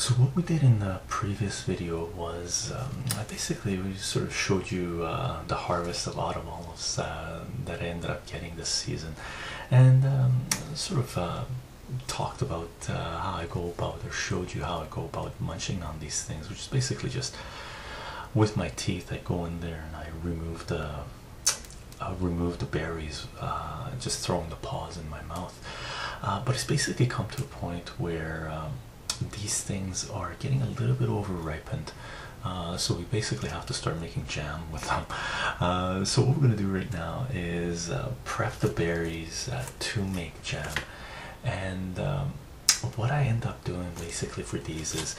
So what we did in the previous video was um, basically we sort of showed you uh, the harvest of autumn olives uh, that I ended up getting this season, and um, sort of uh, talked about uh, how I go about or showed you how I go about munching on these things, which is basically just with my teeth. I go in there and I remove the remove the berries, uh, just throwing the paws in my mouth. Uh, but it's basically come to a point where um, these things are getting a little bit over ripened. Uh, so we basically have to start making jam with them. Uh, so what we're going to do right now is uh, prep the berries to make jam. And um, what I end up doing basically for these is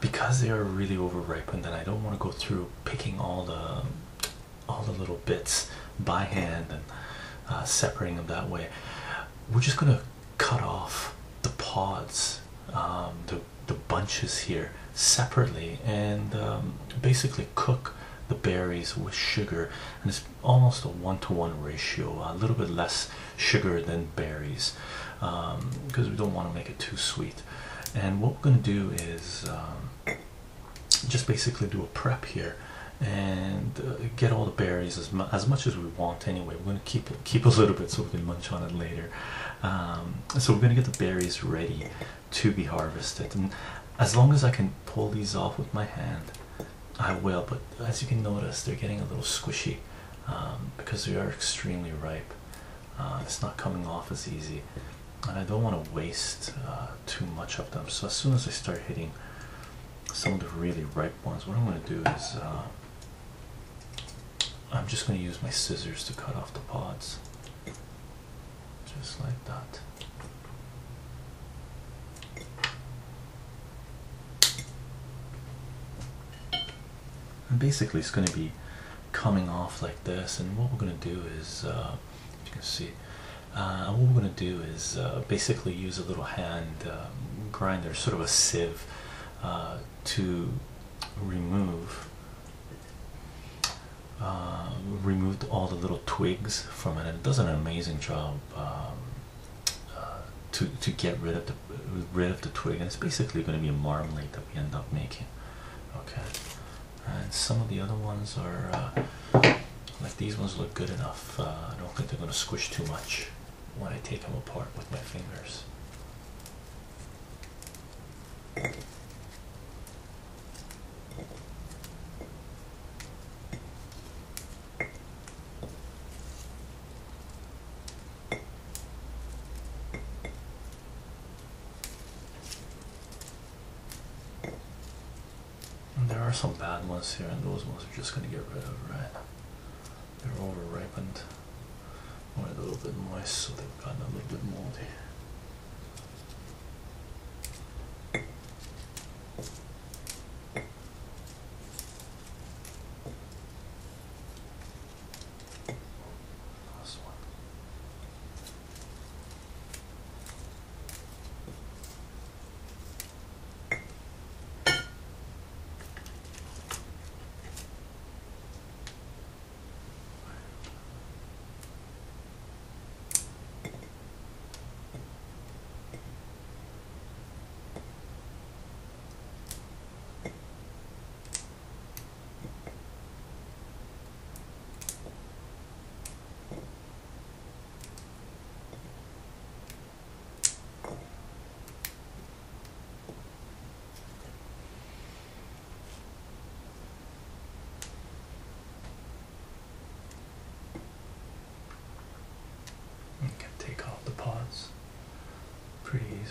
because they are really over ripened and I don't want to go through picking all the all the little bits by hand and uh, separating them that way. We're just gonna cut off the pods, um, the the bunches here separately, and um, basically cook the berries with sugar. And it's almost a one-to-one -one ratio, a little bit less sugar than berries, because um, we don't want to make it too sweet. And what we're gonna do is um, just basically do a prep here and uh, get all the berries as, mu as much as we want anyway. We're going to keep keep a little bit so we can munch on it later. Um, so we're going to get the berries ready to be harvested. And as long as I can pull these off with my hand I will. But as you can notice they're getting a little squishy um, because they are extremely ripe. Uh, it's not coming off as easy. And I don't want to waste uh, too much of them. So as soon as I start hitting some of the really ripe ones what I'm going to do is uh, I'm just going to use my scissors to cut off the pods. Just like that. And basically it's going to be coming off like this and what we're going to do is uh, you can see uh, what we're going to do is uh, basically use a little hand um, grinder sort of a sieve uh, to remove uh, removed all the little twigs from it and it does an amazing job um, uh, to, to get rid of the rid of the twig and it's basically going to be a marmalade that we end up making okay? And some of the other ones are uh, like these ones look good enough uh, I don't think they're going to squish too much when I take them apart with my fingers there are some bad ones here, and those ones are just going to get rid of, right? They're over ripened or a little bit moist, so they've gotten a little bit moldy. Last one.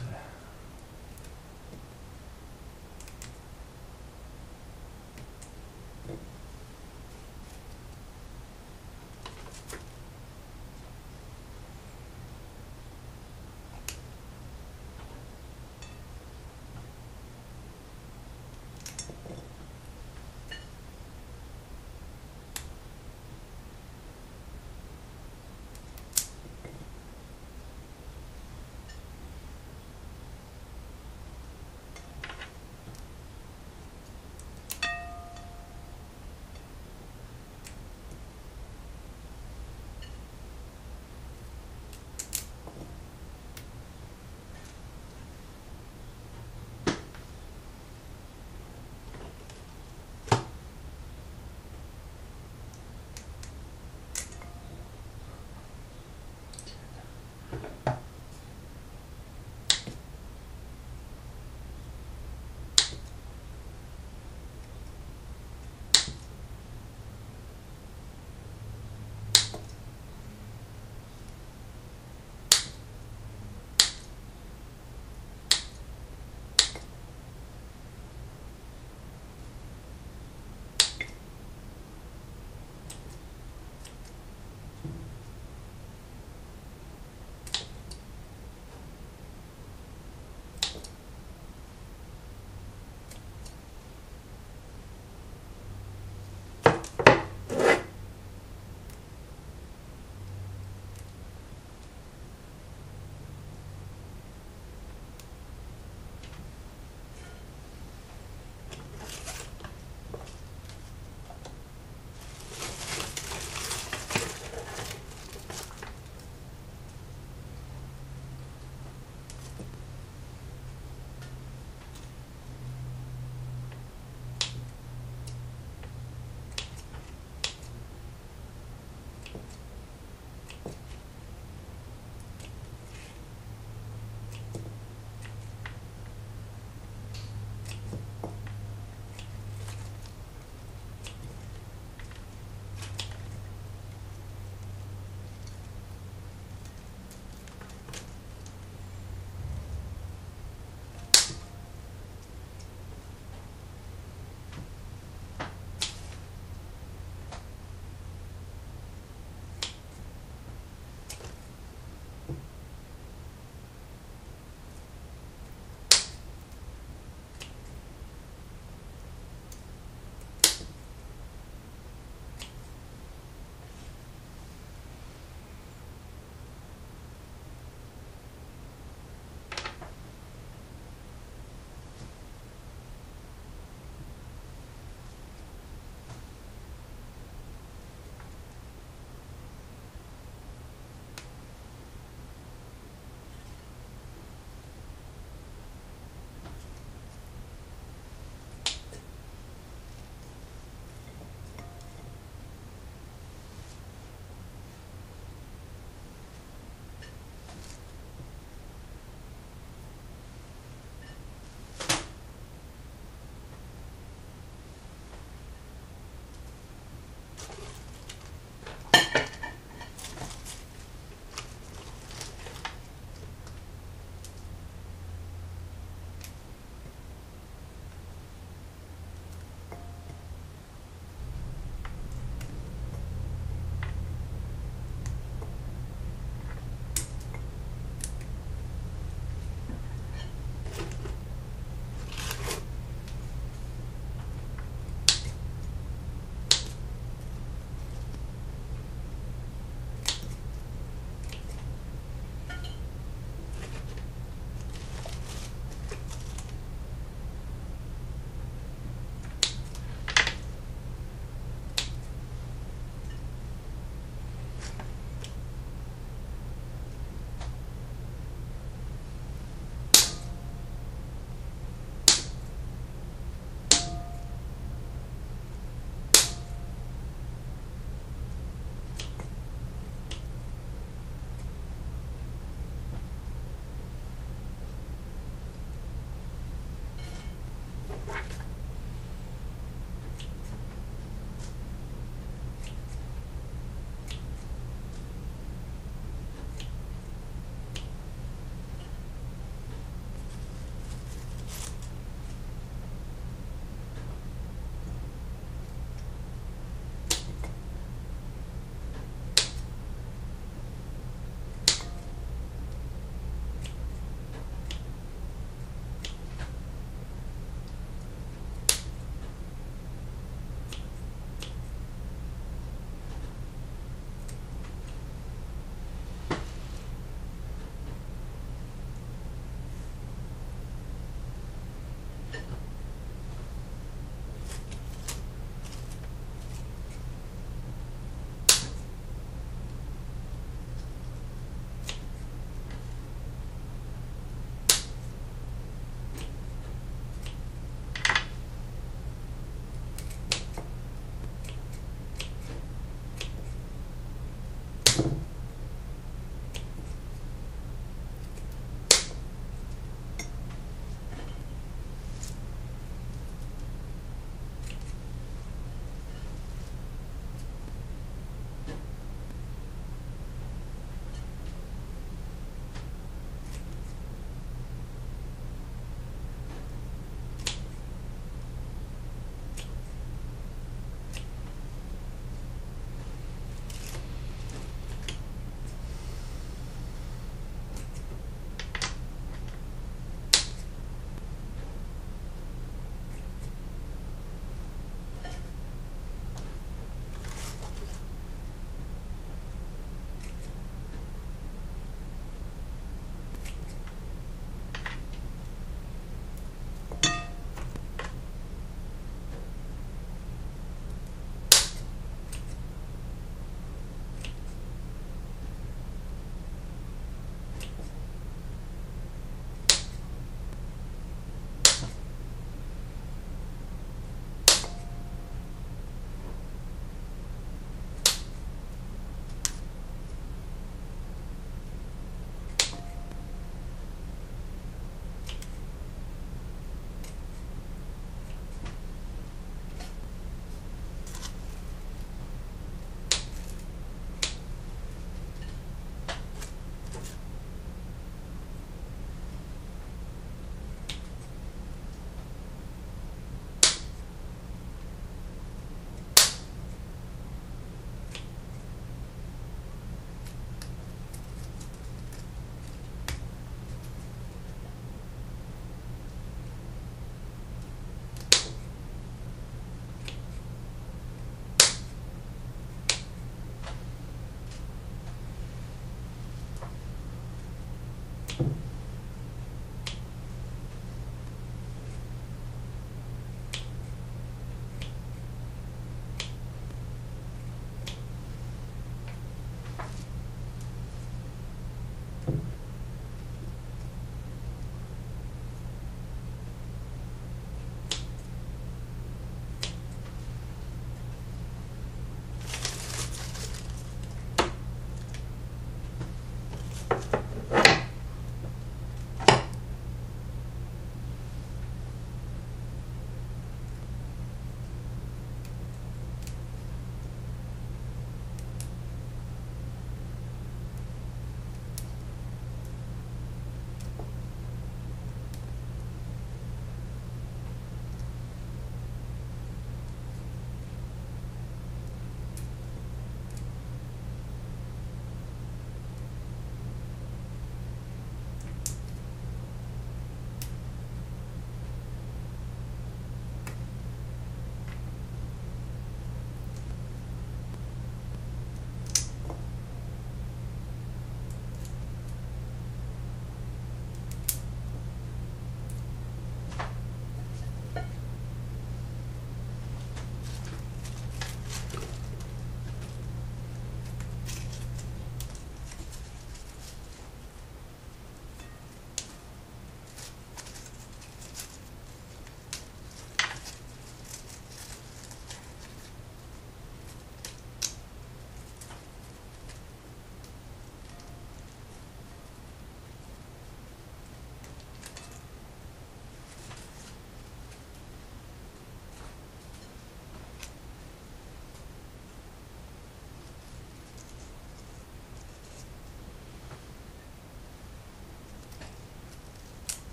You can